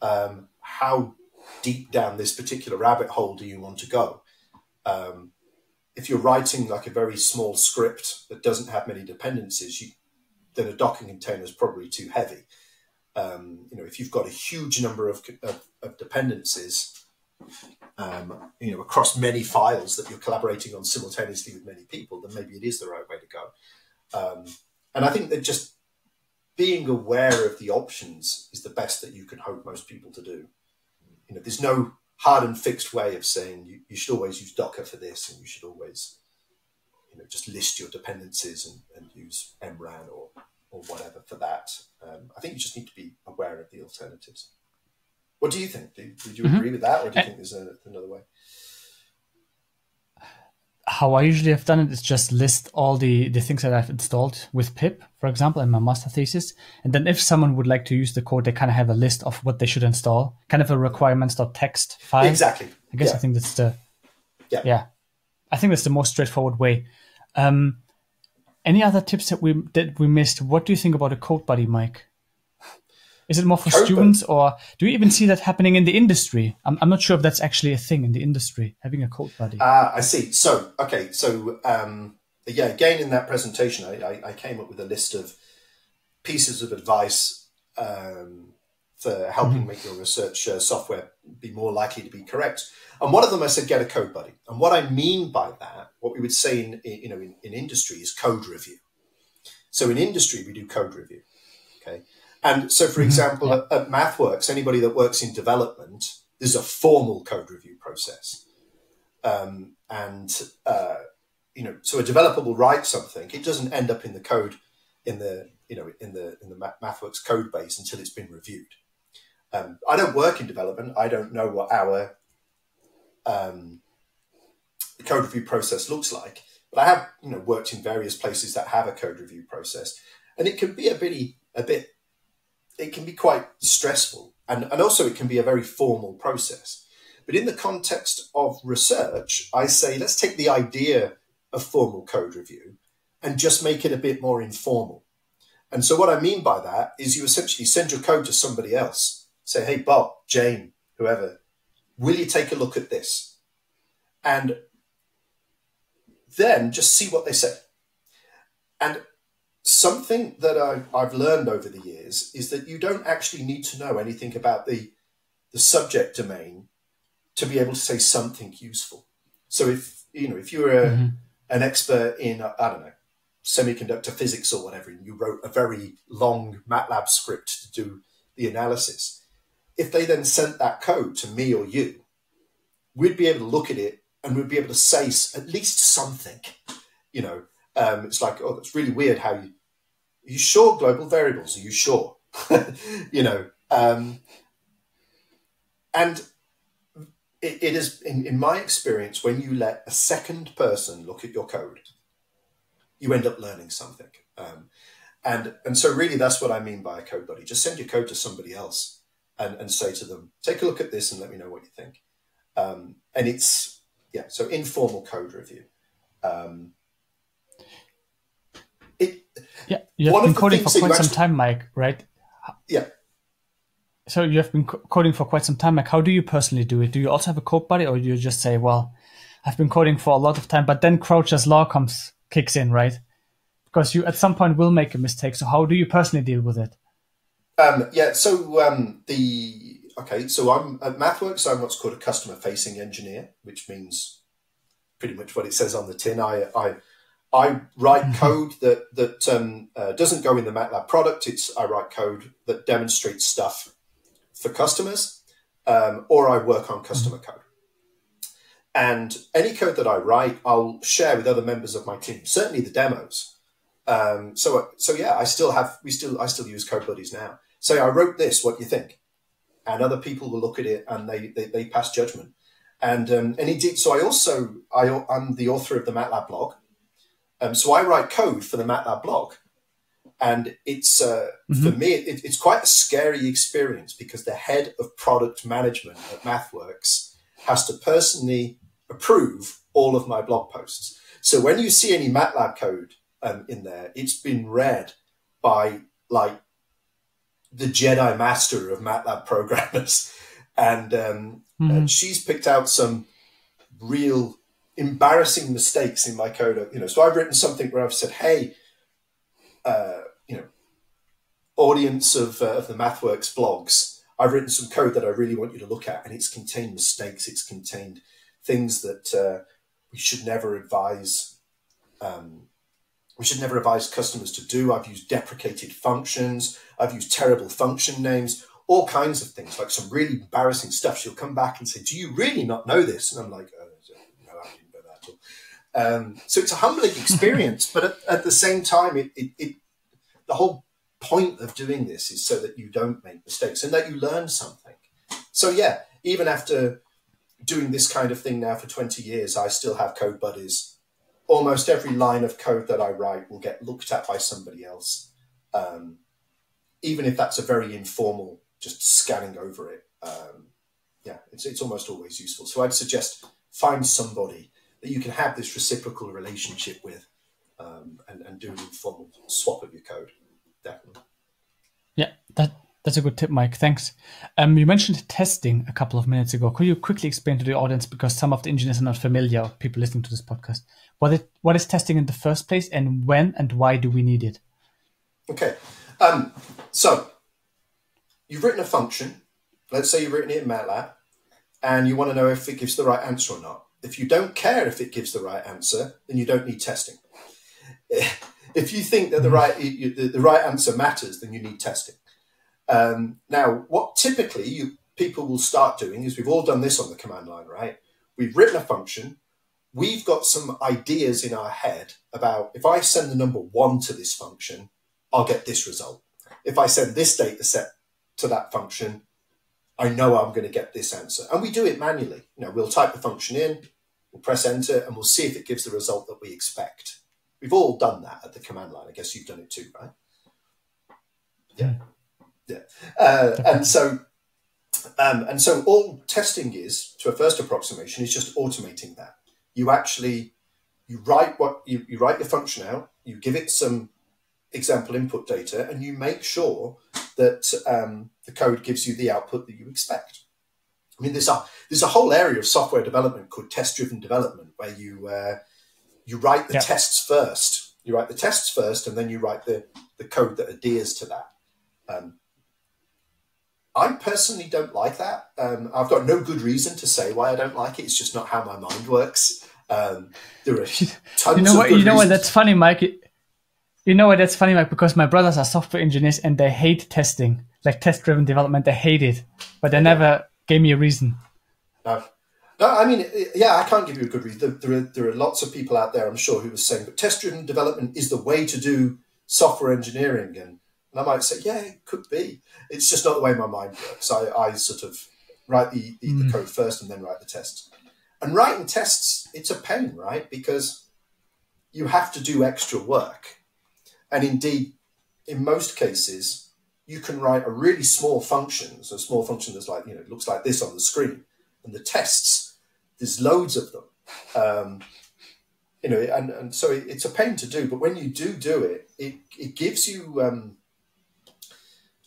Um, how deep down this particular rabbit hole do you want to go? Um, if you're writing like a very small script that doesn't have many dependencies, you, then a Docker container is probably too heavy. Um, you know, if you've got a huge number of, of, of dependencies, um, you know, across many files that you're collaborating on simultaneously with many people, then maybe it is the right way to go. Um, and I think that just being aware of the options is the best that you can hope most people to do. You know, there's no hard and fixed way of saying you, you should always use Docker for this and you should always, you know, just list your dependencies and, and use MRAN or or whatever for that. Um, I think you just need to be aware of the alternatives. What do you think? Do, would you mm-hmm. agree with that, or do you think there's a, another way? How I usually have done it is just list all the, the things that I've installed with pip, for example, in my master thesis. And then if someone would like to use the code, they kind of have a list of what they should install, kind of a requirements.txt file. Exactly. I guess yeah. I think that's the, yeah. yeah. I think that's the most straightforward way. Um, any other tips that we that we missed? What do you think about a code buddy, Mike? Is it more for students, or do you even see that happening in the industry? I'm, I'm not sure if that's actually a thing in the industry, having a code buddy. Ah, uh, I see. So, okay, so um, yeah, again in that presentation, I, I, I, came up with a list of pieces of advice um, for helping mm-hmm. make your research uh, software be more likely to be correct. And one of them I said, get a code buddy. And what I mean by that, what we would say in, you know, in, in industry is code review. So in industry, we do code review. Okay. And so, for mm-hmm. example, yeah. at, at MathWorks, anybody that works in development, there's a formal code review process. Um, and, uh, you know, so a developer will write something. It doesn't end up in the code in the, you know, in the, in the MathWorks code base until it's been reviewed. Um, I don't work in development. I don't know what our um, code review process looks like. But I have, you know, worked in various places that have a code review process, and it can be a bit, a bit, it can be quite stressful, and and also it can be a very formal process. But in the context of research, I say let's take the idea of formal code review and just make it a bit more informal. And so what I mean by that is you essentially send your code to somebody else. Say, hey, Bob, Jane, whoever, Will you take a look at this? And then just see what they say. And something that I've, I've learned over the years is that you don't actually need to know anything about the, the subject domain to be able to say something useful. So if you know if you're a, mm-hmm. an expert in I don't know semiconductor physics or whatever, and you wrote a very long MATLAB script to do the analysis, if they then sent that code to me or you, we'd be able to look at it and we'd be able to say at least something. You know, um, it's like, oh, that's really weird. How you you sure global variables? Are you sure? you know, um, and it, it is in, in my experience when you let a second person look at your code, you end up learning something. Um, and and so really that's what I mean by a code buddy. Just send your code to somebody else and, and say to them, take a look at this and let me know what you think. Um, and it's, yeah, so informal code review. Um, it, yeah, you have been coding for quite some actually, time, Mike, right? Yeah. So you have been coding for quite some time. Mike. how do you personally do it? Do you also have a code buddy, or do you just say, "Well, I've been coding for a lot of time," but then Croucher's law comes kicks in, right? Because you at some point will make a mistake. So how do you personally deal with it? Um, yeah, so um, the okay, so I'm at MathWorks. I'm what's called a customer-facing engineer, which means pretty much what it says on the tin. I I, I write code that that um, uh, doesn't go in the MATLAB product. It's I write code that demonstrates stuff for customers, um, or I work on customer mm-hmm. code. And any code that I write, I'll share with other members of my team. Certainly the demos. Um, so so yeah, I still have we still I still use Code Buddies now. Say I wrote this. What do you think? And other people will look at it and they they, they pass judgment. And um, and indeed, so I also I, I'm the author of the MATLAB blog. Um, so I write code for the MATLAB blog, and it's uh, mm-hmm. for me it, it's quite a scary experience because the head of product management at MathWorks has to personally approve all of my blog posts. So when you see any MATLAB code um, in there, it's been read by like the Jedi Master of MATLAB programmers, and, um, mm-hmm. and she's picked out some real embarrassing mistakes in my code. You know, so I've written something where I've said, "Hey, uh, you know, audience of uh, of the MathWorks blogs, I've written some code that I really want you to look at, and it's contained mistakes. It's contained things that uh, we should never advise. Um, we should never advise customers to do. I've used deprecated functions. I've used terrible function names, all kinds of things, like some really embarrassing stuff. She'll come back and say, "Do you really not know this?" And I'm like, oh, "No, I didn't know that." At all. Um, so it's a humbling experience, but at, at, the same time, it, it, it the whole point of doing this is so that you don't make mistakes and that you learn something. So yeah, even after doing this kind of thing now for 20 years, I still have code buddies. Almost every line of code that I write will get looked at by somebody else. Um, even if that's a very informal, just scanning over it. Um, yeah, it's, it's almost always useful. So I'd suggest find somebody that you can have this reciprocal relationship with um, and, and do an informal swap of your code. Definitely. Yeah, that that's a good tip, Mike. Thanks. Um, you mentioned testing a couple of minutes ago. Could you quickly explain to the audience, because some of the engineers are not familiar, people listening to this podcast, what it what is testing in the first place, and when and why do we need it? Okay, um, so you've written a function. Let's say you've written it in MATLAB, and you want to know if it gives the right answer or not. If you don't care if it gives the right answer, then you don't need testing. If you think that the mm-hmm. right the, the right answer matters, then you need testing. Um, now, what typically you, people will start doing is we've all done this on the command line, right? We've written a function. We've got some ideas in our head about if I send the number one to this function, I'll get this result. If I send this data set to that function, I know I'm going to get this answer. And we do it manually. You know, we'll type the function in, we'll press enter, and we'll see if it gives the result that we expect. We've all done that at the command line. I guess you've done it too, right? Yeah. Yeah. Uh, and so, um, and so all testing is to a first approximation is just automating that. You actually, you write what you, you write your function out, you give it some example input data, and you make sure that um, the code gives you the output that you expect. I mean, there's a there's a whole area of software development called test-driven development, where you uh, you write the tests first. You write the tests first, and then you write the the code that adheres to that. Um, I personally don't like that. Um, I've got no good reason to say why I don't like it. It's just not how my mind works. Um, there are tons you know what, You know what? That's funny, Mike. You know what? That's funny, Mike. Because my brothers are software engineers and they hate testing, like test-driven development. They hate it, but they never gave me a reason. No, no. I mean, yeah, I can't give you a good reason. There, there, are, there are lots of people out there, I'm sure, who are saying, but test-driven development is the way to do software engineering, and and I might say, yeah, it could be. It's just not the way my mind works. I, I sort of write the, the, mm. the code first and then write the tests. And writing tests, it's a pain, right? Because you have to do extra work. And indeed, in most cases, you can write a really small function. So a small function that's like, you know, looks like this on the screen. And the tests, there's loads of them. Um, you know, and, and so it, it's a pain to do. But when you do do it, it, it gives you um,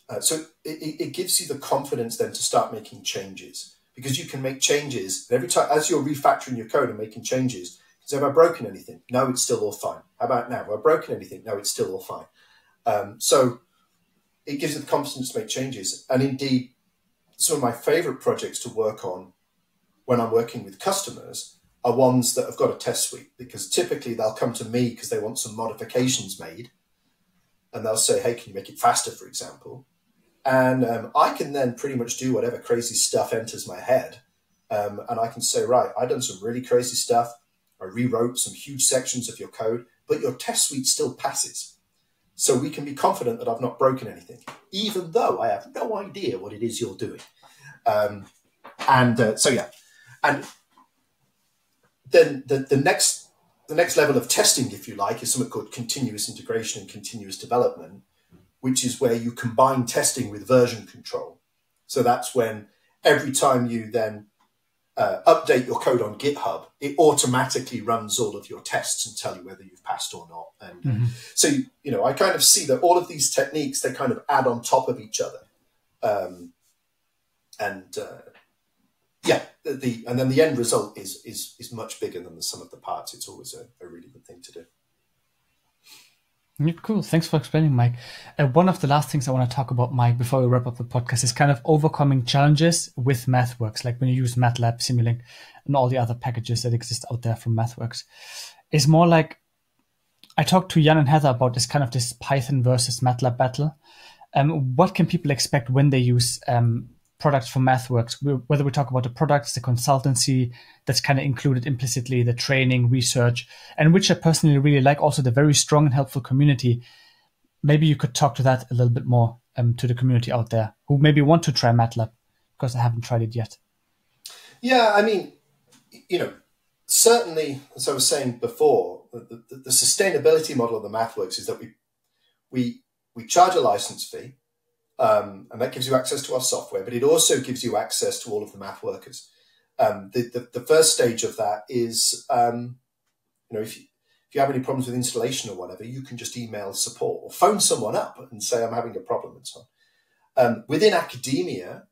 uh, so it, it gives you the confidence then to start making changes because you can make changes every time as you're refactoring your code and making changes. So have I broken anything? No, it's still all fine. How about now? Have I broken anything? No, it's still all fine. Um, so it gives you the confidence to make changes. And indeed, some of my favorite projects to work on when I'm working with customers are ones that have got a test suite because typically they'll come to me because they want some modifications made and they'll say, hey, can you make it faster, for example? And um, I can then pretty much do whatever crazy stuff enters my head um, and I can say, right, I've done some really crazy stuff. I rewrote some huge sections of your code, but your test suite still passes. So we can be confident that I've not broken anything, even though I have no idea what it is you're doing. Um, and uh, so, yeah. And then the, the next the next level of testing, if you like, is something called continuous integration and continuous development, which is where you combine testing with version control. So that's when every time you then uh, update your code on GitHub, it automatically runs all of your tests and tell you whether you've passed or not. And mm-hmm. so, you know, I kind of see that all of these techniques they kind of add on top of each other, um, and uh, yeah, the, the, and then the end result is is is much bigger than the sum of the parts. It's always a, a really good thing to do. Yeah, cool. Thanks for explaining, Mike. Uh, one of the last things I want to talk about, Mike, before we wrap up the podcast is kind of overcoming challenges with MathWorks, like when you use MATLAB, Simulink, and all the other packages that exist out there from MathWorks. It's more like I talked to Yann and Heather about this kind of this Python versus MATLAB battle. Um, what can people expect when they use um, products from MathWorks, whether we talk about the products, the consultancy that's kind of included implicitly, the training, research, and which I personally really like, also the very strong and helpful community. Maybe you could talk to that a little bit more um, to the community out there who maybe want to try MATLAB because I haven't tried it yet. Yeah, I mean, you know, certainly, as I was saying before, the, the, the sustainability model of the MathWorks is that we we we charge a license fee um, and that gives you access to our software, but it also gives you access to all of the math workers. Um, the, the, the, first stage of that is, um, you know, if you, if you have any problems with installation or whatever, you can just email support or phone someone up and say, I'm having a problem and so on. Um, within academia,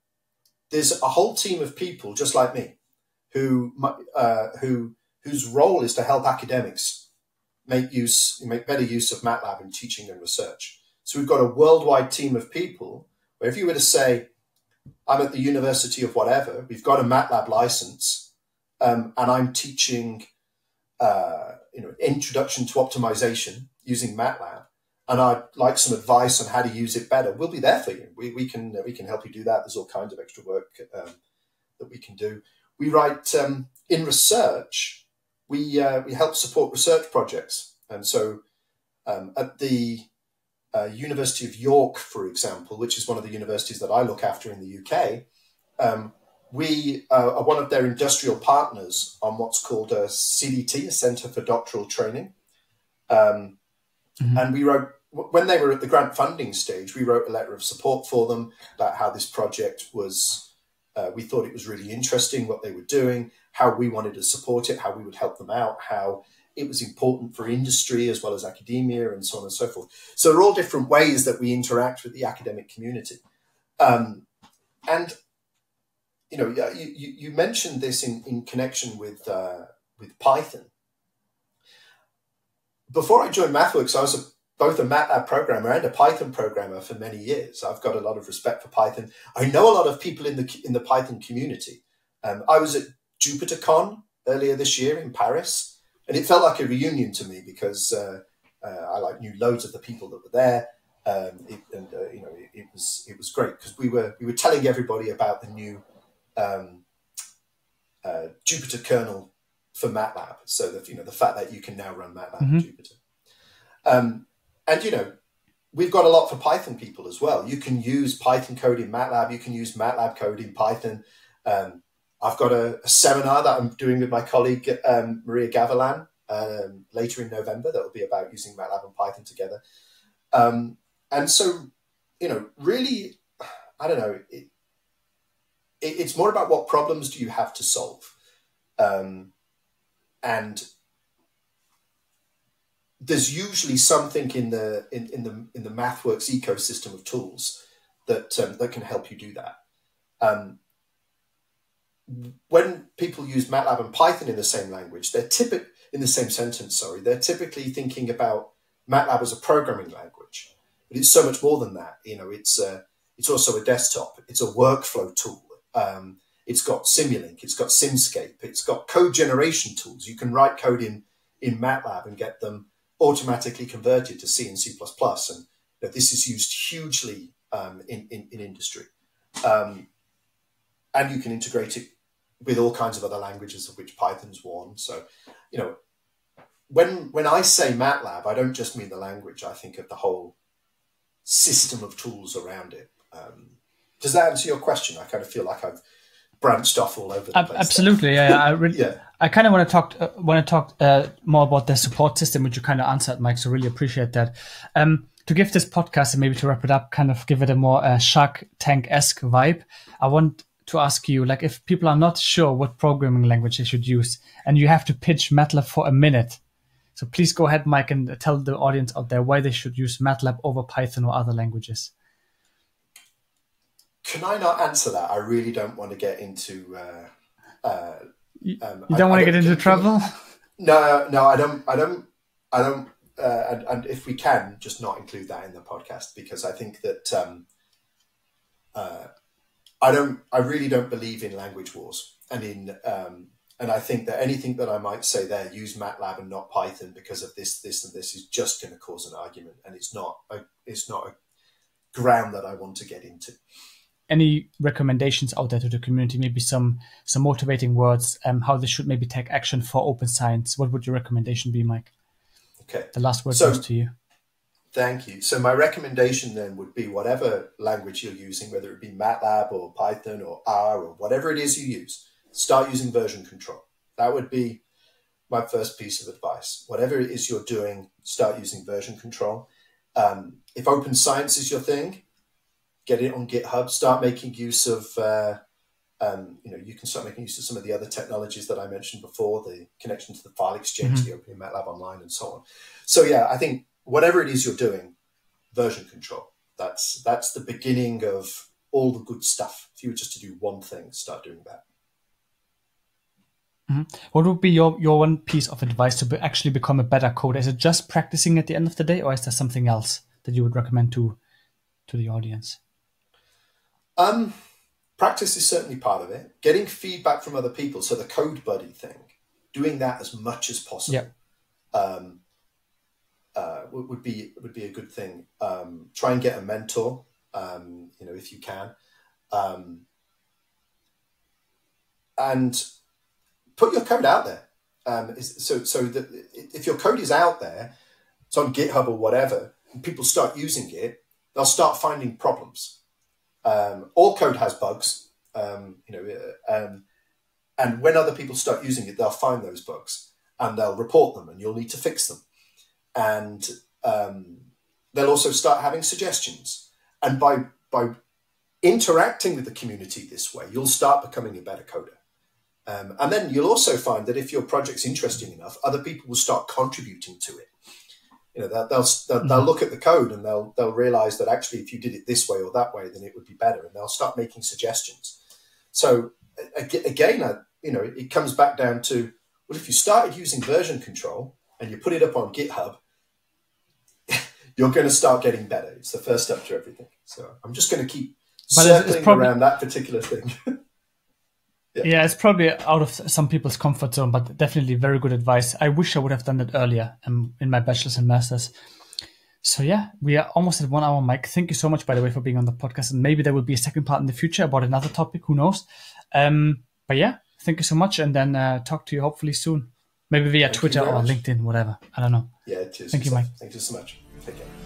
there's a whole team of people just like me who, uh, who, whose role is to help academics make use, make better use of MATLAB in teaching and research. So we've got a worldwide team of people where if you were to say, I'm at the University of whatever, we've got a MATLAB license, um, and I'm teaching, uh, you know, introduction to optimization using MATLAB, and I'd like some advice on how to use it better. We'll be there for you. We, we can we can help you do that. There's all kinds of extra work um, that we can do. We write um, in research. We uh, we help support research projects, and so um, at the uh, University of York, for example, which is one of the universities that I look after in the UK, um, we uh, are one of their industrial partners on what's called a CDT, a Centre for Doctoral Training. Um, mm-hmm. And we wrote, when they were at the grant funding stage, we wrote a letter of support for them about how this project was, uh, we thought it was really interesting what they were doing, how we wanted to support it, how we would help them out, how it was important for industry as well as academia and so on and so forth. So there are all different ways that we interact with the academic community. Um, and you know, you, you, mentioned this in, in connection with uh, with Python. Before I joined MathWorks, I was a, both a MATLAB programmer and a Python programmer for many years. I've got a lot of respect for Python. I know a lot of people in the in the Python community. Um, I was at JupyterCon earlier this year in Paris, and it felt like a reunion to me because uh, uh, I like knew loads of the people that were there, um, it, and uh, you know it, it, was it was great because we were we were telling everybody about the new um, uh, Jupyter kernel for MATLAB, so that you know the fact that you can now run MATLAB mm-hmm. Jupyter, um, and you know we've got a lot for Python people as well. You can use Python code in MATLAB, you can use MATLAB code in Python. Um, I've got a, a, seminar that I'm doing with my colleague um, Maria Gavilan um, later in November that will be about using MATLAB and Python together. Um, and so, you know, really, I don't know, it, it, it's more about what problems do you have to solve. Um, and there's usually something in the in, in the in the MathWorks ecosystem of tools that um, that can help you do that. When people use MATLAB and Python in the same language, they're typically in the same sentence. Sorry, they're typically thinking about MATLAB as a programming language, but it's so much more than that. You know, it's a, it's also a desktop. It's a workflow tool. Um, it's got Simulink. It's got Simscape. It's got code generation tools. You can write code in in MATLAB and get them automatically converted to C and C++. And you know, this is used hugely um, in, in, in industry. Um, and you can integrate it with all kinds of other languages, of which Python's one. So, you know, when when I say MATLAB, I don't just mean the language. I think of the whole system of tools around it. Um, does that answer your question? I kind of feel like I've branched off all over the place. Absolutely, yeah. I really, yeah. I kind of want to talk uh, want to talk uh, more about the support system, which you kind of answered, Mike. So really appreciate that. Um, to give this podcast and maybe to wrap it up, kind of give it a more uh, Shark Tank esque vibe. I want to ask you, like, if people are not sure what programming language they should use, and you have to pitch MATLAB for a minute, so please go ahead, Mike, and tell the audience out there why they should use MATLAB over Python or other languages. Can I not answer that? I really don't want to get into. Uh, uh, you, um, you don't I, want I to get into trouble. No, no, I don't. I don't. I don't. Uh, and, and, if we can, just not include that in the podcast because I think that um, uh, I don't. I really don't believe in language wars and in. Um, and I think that anything that I might say there, use MATLAB and not Python because of this, this, and this, is just going to cause an argument, and it's not. A, it's not a ground that I want to get into any recommendations out there to the community? Maybe some some motivating words, um, how they should maybe take action for open science. What would your recommendation be, Mike? Okay. The last word so, goes to you. Thank you. So my recommendation then would be whatever language you're using, whether it be MATLAB or Python or R or whatever it is you use, start using version control. That would be my first piece of advice. Whatever it is you're doing, start using version control. Um, if open science is your thing, get it on GitHub, start making use of, uh, um, you know, you can start making use of some of the other technologies that I mentioned before, the connection to the file exchange, mm-hmm. the opening MATLAB online, and so on. So yeah, I think whatever it is you're doing, version control. That's that's the beginning of all the good stuff. If you were just to do one thing, start doing that. Mm-hmm. What would be your, your one piece of advice to be, actually become a better coder? Is it just practicing at the end of the day, or is there something else that you would recommend to to the audience? Um, practice is certainly part of it. Getting feedback from other people, so the code buddy thing, doing that as much as possible, yep. um, uh, would, be would be a good thing. Um, try and get a mentor, um, you know, if you can, um, and put your code out there. Um, so so that if your code is out there, it's on GitHub or whatever, and people start using it, they'll start finding problems um, all code has bugs, um, you know, uh, and when other people start using it, they'll find those bugs and they'll report them, and you'll need to fix them. And um, they'll also start having suggestions, and by by interacting with the community this way, you'll start becoming a better coder. Um, and then you'll also find that if your project's interesting enough, other people will start contributing to it you know they'll, they'll, they'll, they'll, mm-hmm. look at the code and they'll they'll realize that actually if you did it this way or that way then it would be better and they'll start making suggestions so again I, you know it comes back down to well if you started using version control and you put it up on github you're going to start getting better it's the first step to everything so i'm just going to keep but circling it's probably, around that particular thing Yeah. yeah. it's probably out of some people's comfort zone, but definitely very good advice. I wish I would have done that earlier um, in my bachelor's and master's. So yeah, we are almost at one hour, Mike. Thank you so much, by the way, for being on the podcast. And maybe there will be a second part in the future about another topic. Who knows? Um, but yeah, thank you so much, and then uh, talk to you hopefully soon. Maybe via thank Twitter or. LinkedIn, whatever. I don't know. Yeah, cheers. Thank you, Mike. Thank you so much. Care.